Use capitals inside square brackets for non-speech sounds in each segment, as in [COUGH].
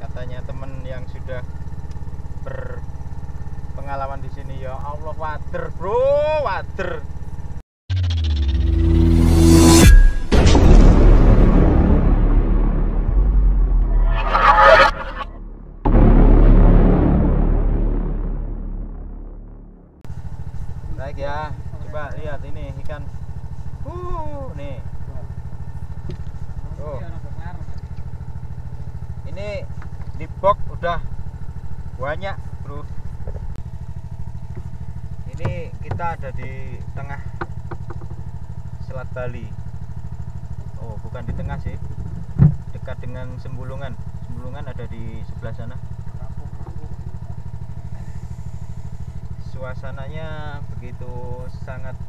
katanya temen yang sudah berpengalaman di sini ya Allah wader bro wader dengan Sembulungan. Sembulungan ada di sebelah sana. Suasananya begitu sangat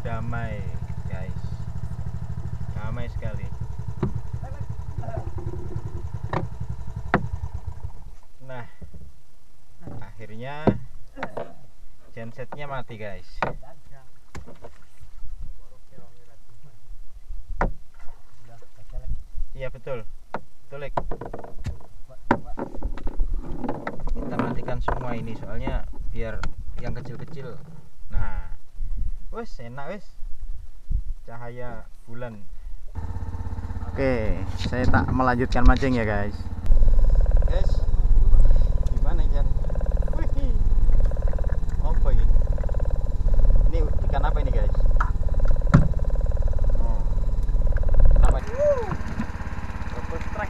damai guys. Damai sekali. Nah akhirnya gensetnya mati guys. Iya betul betul Lek. kita matikan semua ini soalnya biar yang kecil-kecil. Nah wes enak wes. Cahaya bulan. Oke saya tak melanjutkan mancing ya guys. Guys gimana ikan Wih. apa ini? Ini ikan apa ini guys oh. apa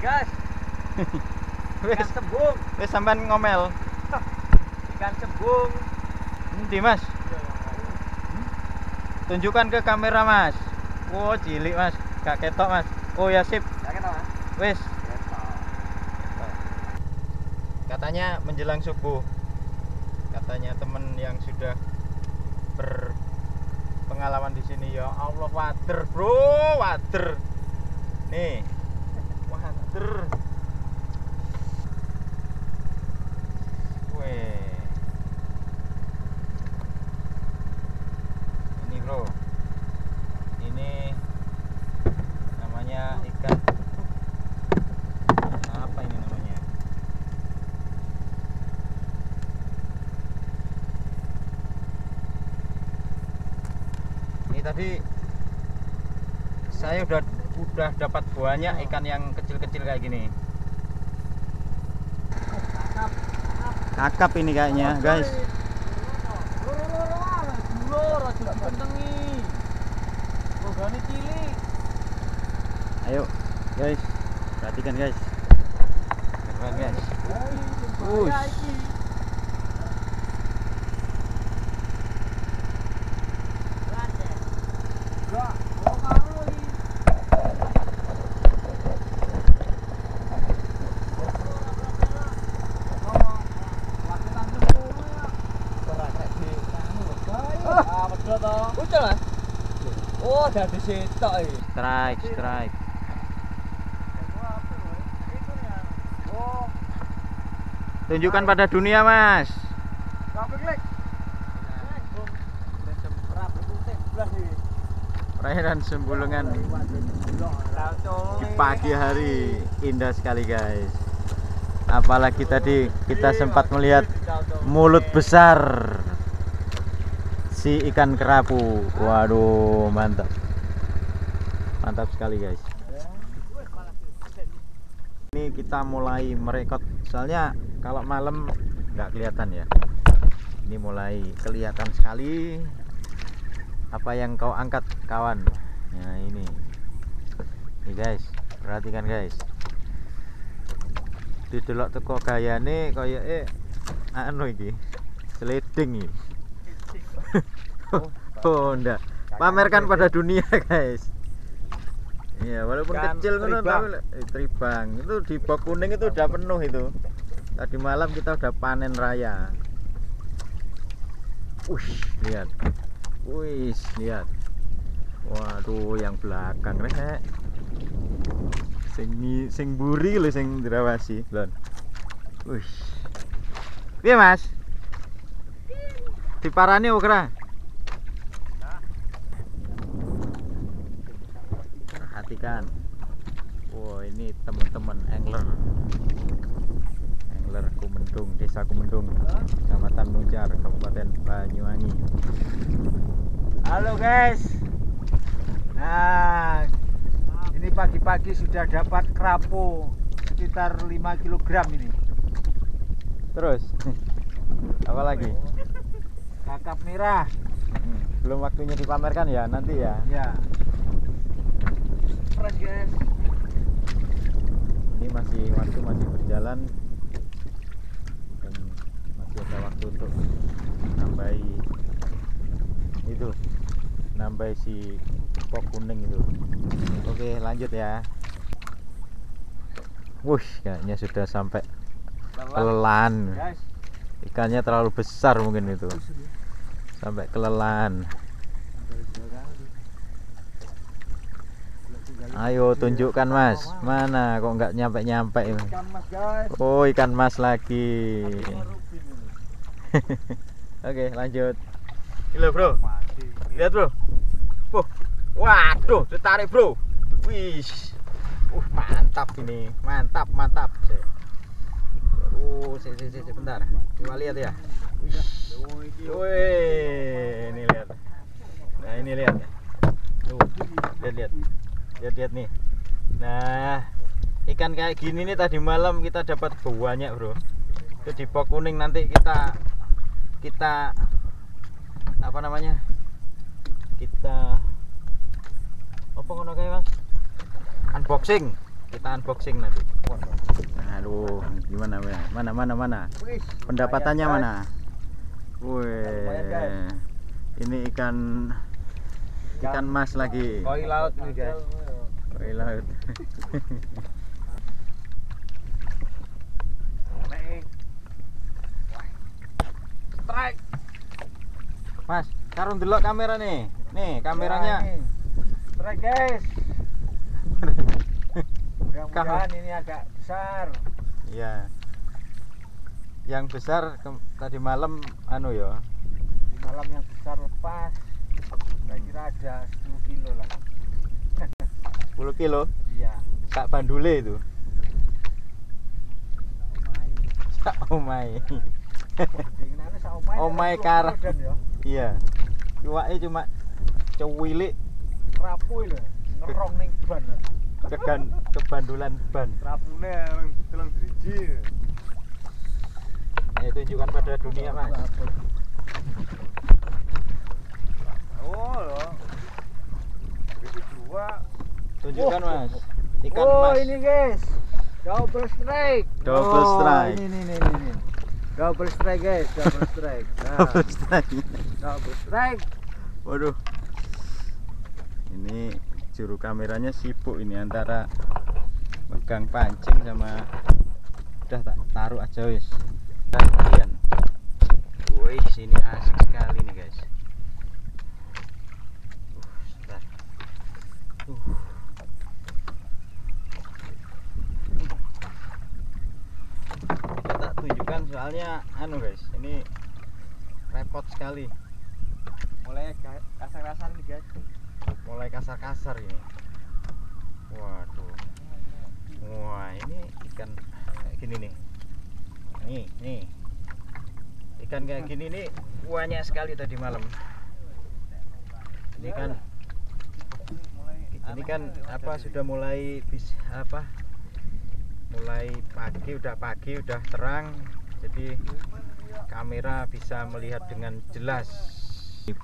Guys. [LAUGHS] wes. Ikan cembung, wes sampean ngomel. [LAUGHS] Ikan cembung. Nanti mas? Tunjukkan ke kamera mas. Wow cilik mas. Gak ketok mas. Oh ya sip. Ya kita mas. wes. Katanya menjelang subuh. Katanya temen yang sudah berpengalaman di sini ya Allah wader bro wader. Nih Weh. ini bro. Ini namanya ikan. Apa ini namanya? Ini tadi saya udah udah dapat banyak ikan yang kecil-kecil kayak gini. Kakap ini kayaknya guys. ayo guys. Perhatikan guys. Keren guys. Wush. Dari sitok iki. strike strike. Tunjukkan pada dunia mas. Perairan sembulungan di pagi hari. Indah sekali guys. Apalagi tadi kita sempat melihat mulut besar si ikan kerapu. Waduh mantap mantap sekali guys. Ini kita mulai merekod. Soalnya kalau malam nggak kelihatan ya. Ini mulai kelihatan sekali apa yang kau angkat kawan. Nah ini. Nih guys. Perhatikan guys. Didelok teko gayane kaya eh anu iki. Sliding iki. [LAUGHS] Oh ndak. Pamerkan pada dunia guys Iya, walaupun Ikan kecil tribang. tapi eh, tribang itu di bak kuning itu udah penuh itu. Tadi malam kita udah panen raya. Ush, lihat. Wis, lihat. Waduh, yang belakang rek. Sing ni- sing buri lho sing dirawasi, Lon. Ush. Piye, Mas? Diparani ora? Perhatikan. Wow, ini teman-teman angler. Desa Kumendung, Kecamatan Muncar, Kabupaten Banyuwangi. Halo guys. Nah, ini pagi-pagi sudah dapat kerapu sekitar 5 kg ini. Terus, [LAUGHS] apa lagi? [LAUGHS] Kakap merah. Hmm, Belum waktunya dipamerkan ya, nanti ya. Ya. Fresh guys. Ini masih waktu masih berjalan dan masih ada waktu untuk nambahi itu, nambahi si pok kuning itu. Oke, lanjut ya. Wush, kayaknya sudah sampai kelelahan. Ikannya terlalu besar mungkin itu. Sampai kelelahan. Ayo tunjukkan mas, mana kok nggak nyampe nyampe ini? Ikan mas guys. Oh ikan mas lagi. [LAUGHS] Oke lanjut. Gila bro, lihat bro. Wah, waduh, ditarik bro. Wih, uh mantap ini, mantap mantap. Uh, sih sih sih bentar. Coba lihat ya. Oh. Wih, ini lihat. Nah ini lihat. Tuh, lihat lihat. Lihat lihat nih. Nah, ikan kayak gini nih tadi malam kita dapat banyak bro. Itu di pok kuning nanti kita kita apa namanya? Kita apa ngono kayak mas? Unboxing. Kita unboxing nanti. Aduh, gimana? Mana mana mana? Wih, Pendapatannya mana? Wih, ini ikan ikan mas lagi. Koi laut nih guys. Koi laut. Strike. Mas, karung delok kamera nih. Nih, kameranya. Strike guys. [LAUGHS] Mudah-mudahan ini agak besar. Iya. Yang besar ke- tadi malam anu ya. Di malam yang besar lepas. Saya kira ada 10 kilo lah. 10 kilo. Iya. Sak bandule itu. Sak [LAUGHS] omai. 10 karang. ya. iya. Iwake cuma cewilik Rapuh lho. Ngerong ning ban. kegan kebandulan ban. Rapune yang telung driji. Ayo tunjukkan pada dunia, Mas. Oh, loh. Itu dua. Tunjukkan, Oh. Mas. Ikan oh, mas. ini guys. Double strike. Double Oh, strike. Ini ini ini ini. Double strike guys, double [LAUGHS] strike. Nah, Double strike. double strike. Waduh. Ini juru kameranya sibuk ini antara megang pancing sama udah tak taruh aja wis. Gantian. Wih, sini asik sekali nih, guys. Uh, sebentar. Uh. Kita tak tunjukkan soalnya anu guys, ini repot sekali. Mulai kasar-kasar nih guys. mulai kasar-kasar ini. Waduh. Wah ini ikan kayak gini nih. Nih nih. Ikan kayak gini nih banyak sekali tadi malam. Ini kan ini kan apa sudah mulai bis apa mulai pagi udah pagi udah terang jadi kamera bisa melihat dengan jelas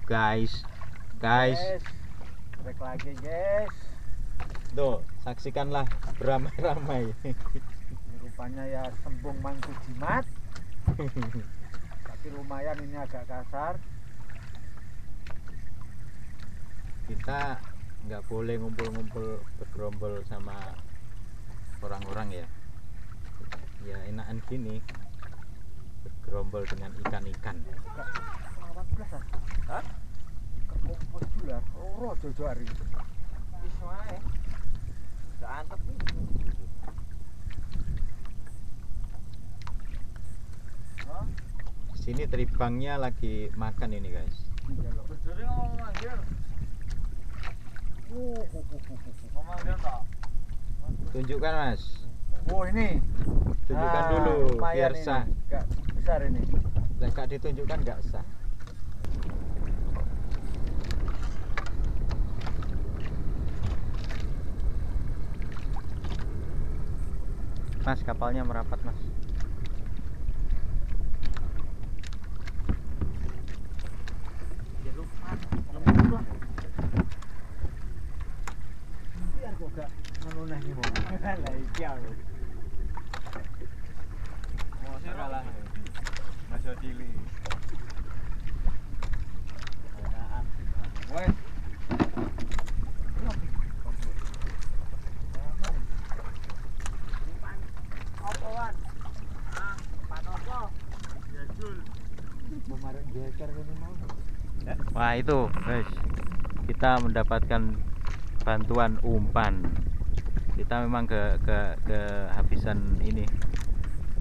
guys guys Strike lagi guys. Tuh, saksikanlah beramai-ramai. Rupanya ya sembung mangku jimat. [LAUGHS] Tapi lumayan ini agak kasar. Kita nggak boleh ngumpul-ngumpul bergerombol sama orang-orang ya. Ya enakan gini bergerombol dengan ikan-ikan. Enggak 18 ah. Hah? Oh, jojo hari. Iki. Sini teribangnya lagi makan ini guys. Iya ngomong manggil. Uh, uh, uh? Tunjukkan mas. Oh ini. Tunjukkan Ah, dulu biar ini. sah. Besar ini. Lah gak ditunjukkan nggak sah. Mas, kapalnya merapat, Mas. Ya. Biar kok gak. [LAUGHS] Lah iki aku. Mosok kalah. Masih cilik. Wes. Apa wan? Ah, panopo? Ya jul. Pemarek geker kene mau. Wah, itu, guys. Kita mendapatkan bantuan umpan. Kita memang ke ke kehabisan ini.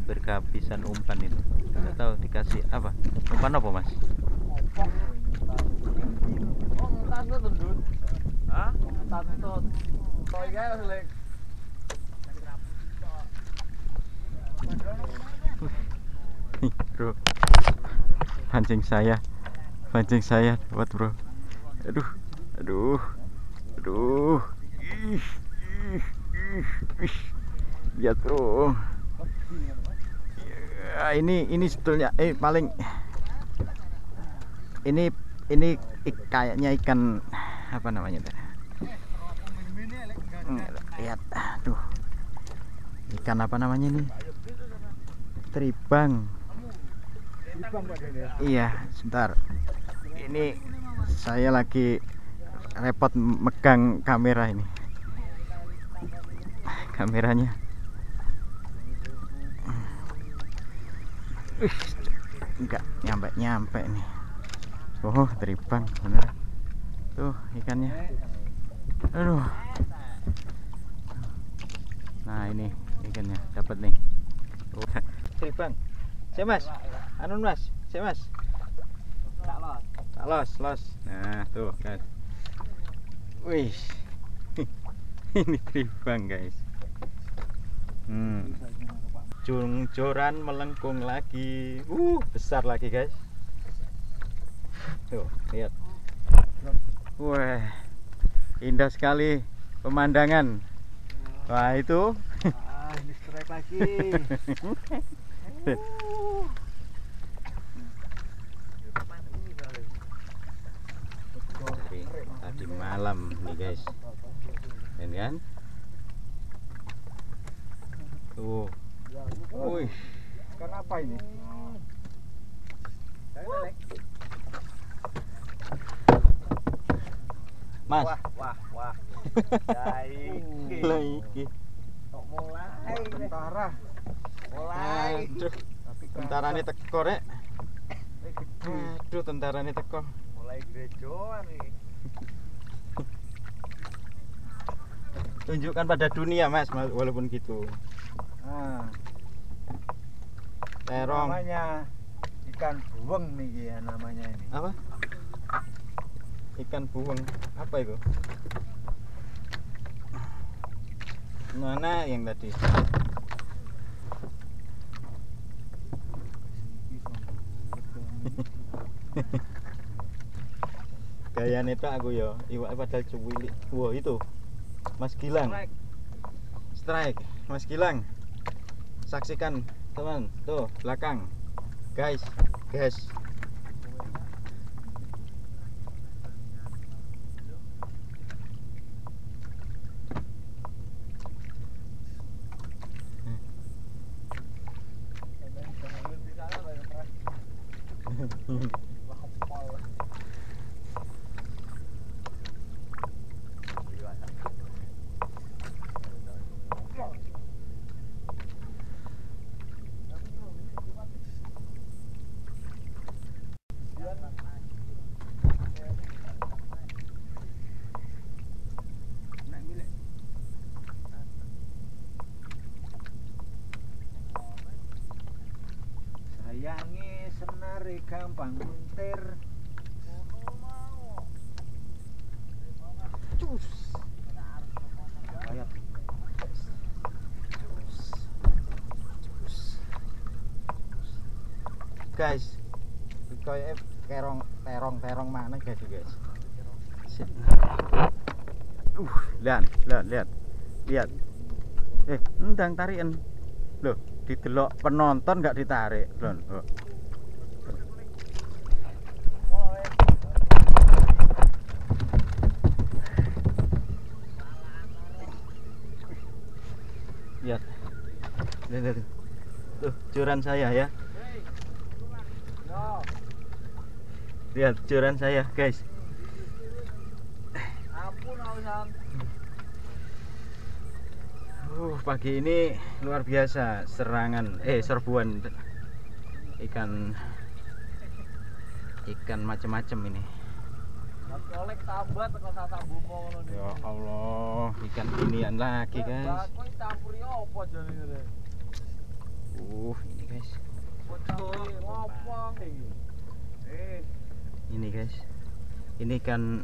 Berkehabisan umpan itu. Enggak tahu dikasih apa? Umpan apa, Mas? Bro pancing saya pancing saya dapat bro. Aduh aduh aduh. Ih ih ih ih. Bro. Ya, ini ini sebetulnya eh paling ini ini ik- kayaknya ikan apa namanya Hmm, lihat aduh. Ikan apa namanya ini? Tribang Ibang Pak Dene. Iya, sebentar. Ini saya lagi repot megang kamera ini. Kameranya. Enggak nyampe-nyampe nih. Oh, teribang bener. Tuh ikannya. Aduh. Nah, ini ikannya dapat nih. Oh, teribang. Saya Mas. Anu Mas, saya Mas. Tak los. Tak los, los. Nah, tuh guys. Wih. [LAUGHS] Ini tribang guys. Hmm. Jung joran melengkung lagi. Uh, besar lagi guys. Tuh, lihat. Wah. Indah sekali pemandangan. Wah, itu. Ah, ini strike lagi. [LAUGHS] tadi malam nih guys. Ini kan? Tuh. Wih. Ikan apa ini? Mas. Wah, wah, wah. [LAUGHS] Daiki. Lah iki. Kok mulai tentara. Mulai. Aduh, Tapi tentarane teko rek. Eh, gede. Aduh, tentarane teko. Mulai gerejoan nih. Tunjukkan pada dunia, Mas, walaupun gitu. Nah, Terong. namanya ikan buweng nih ya namanya ini. Apa? Ikan buweng. Apa itu? Mana yang tadi? [LAUGHS] Gayane itu aku ya, iwak padahal cuwilik. Wah, itu. Mas Gilang. Strike. Strike, Mas Gilang. Saksikan, teman. Tuh, belakang. Guys, guys. Sayangi [LAUGHS] senare gampang mentir. Cus. Guys. Kayak kerong terong terong mana guys guys. Uh, lihat, lihat, lihat. Lihat. Eh, endang tarikan. Loh, didelok penonton nggak ditarik, Lon. Oh. Lihat. Lihat, lihat. Tuh, curan saya ya. Lihat curan saya, guys. Uh, pagi ini luar biasa serangan eh serbuan ikan ikan macam-macam ini. Ya Allah, ikan ginian lagi, guys. Uh, guys. Ini guys. Ini ikan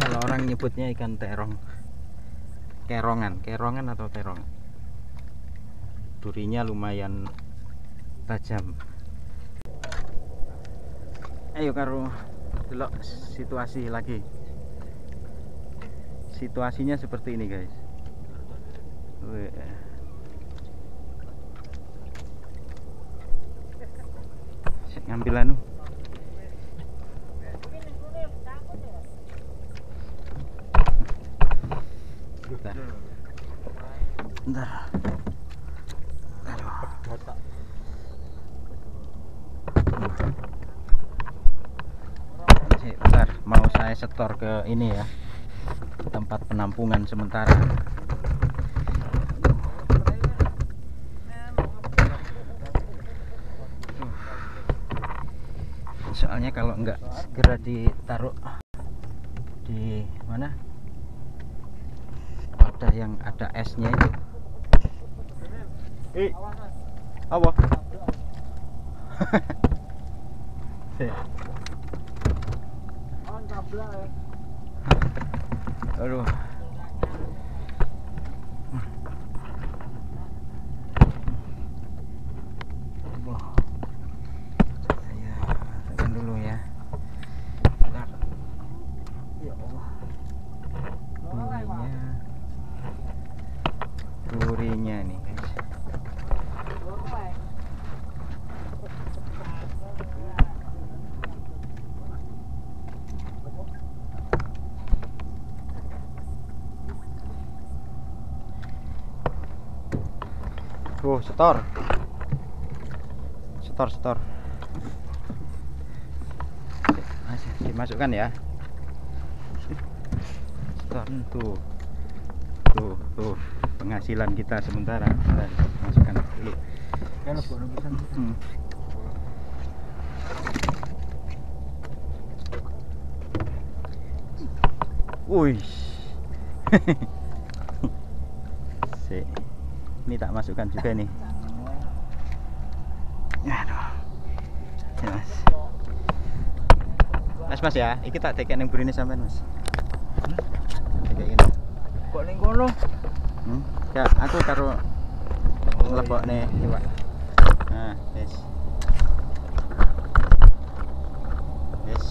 kalau orang nyebutnya ikan terong. Kerongan, kerongan atau terong. Durinya lumayan tajam. Ayo karo delok situasi lagi. Situasinya seperti ini guys. Ngambil anu. Bentar. Bentar. Aduh. bentar. Mau saya setor ke ini ya. Tempat penampungan sementara. Soalnya kalau nggak segera ditaruh di mana? Wadah yang ada esnya itu. Eh, apa? [LAUGHS] Aduh. Allah. Saya tekan dulu ya. Bentar. Ya Allah. Durinya. Durinya nih guys. Tuh, setor. Setor, setor. Masih dimasukkan ya. Setor tuh. Tuh, tuh. Penghasilan kita sementara. Bentar, masukkan dulu. Hmm. Wih. [LAUGHS] Ini tak masukkan juga nih. Aduh. Ya, mas. Mas mas ya, iki tak tekek yang burine sampean mas. Hmm? Tekek ini. Kok ning kono? Hmm? Ya, aku karo nglebokne iwak. Nah, wis. Wis.